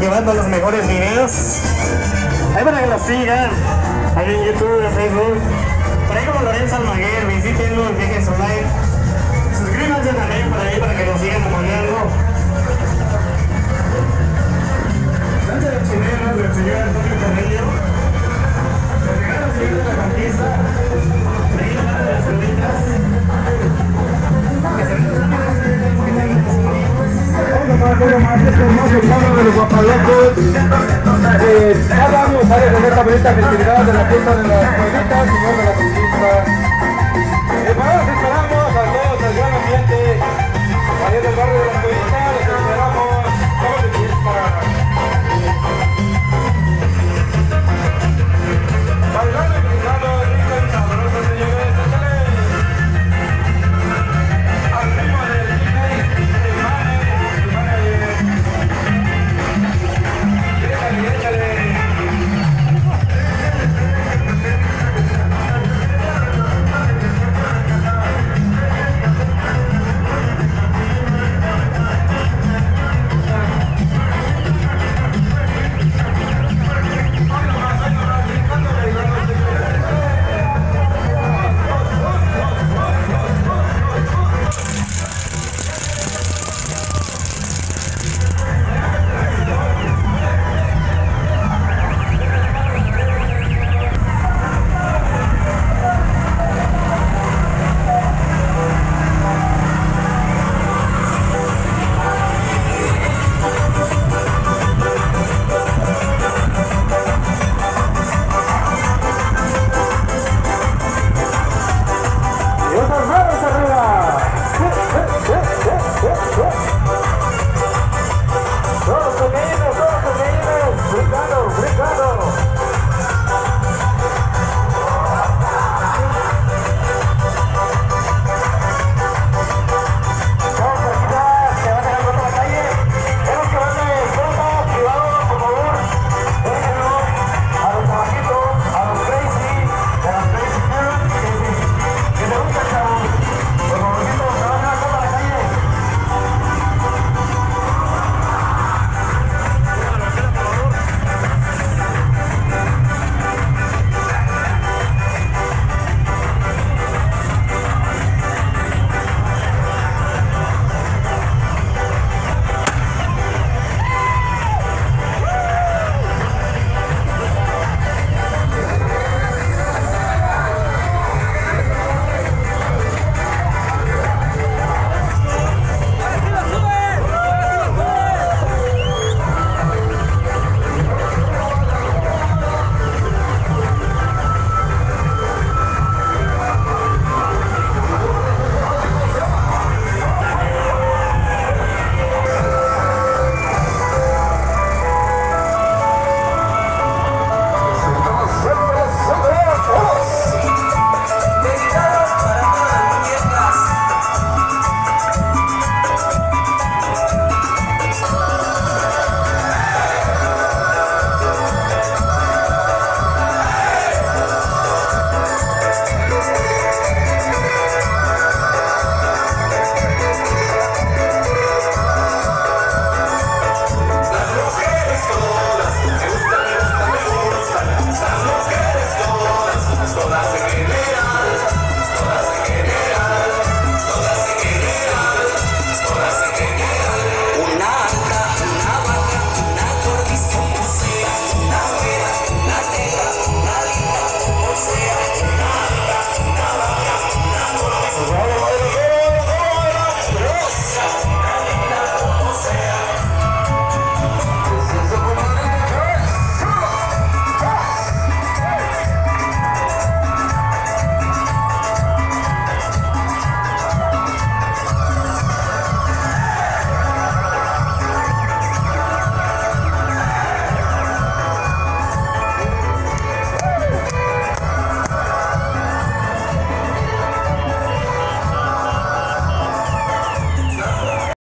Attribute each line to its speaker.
Speaker 1: llevando los mejores videos. Ahí para que los sigan, ahí en YouTube, en Facebook. Por ahí como Lorenzo Almaguer, visítenlo, dejen su like. Suscríbanse también por ahí para que nos sigan apoyando. Danza de chilenos del señor Antonio Carrillo. Los regalos siguen la conquista.
Speaker 2: Más, más hermano de los. Eh, cada año de la fiesta de las pueblitas, señor de la conquista. Eh, los esperamos al del barrio de las pueblitas.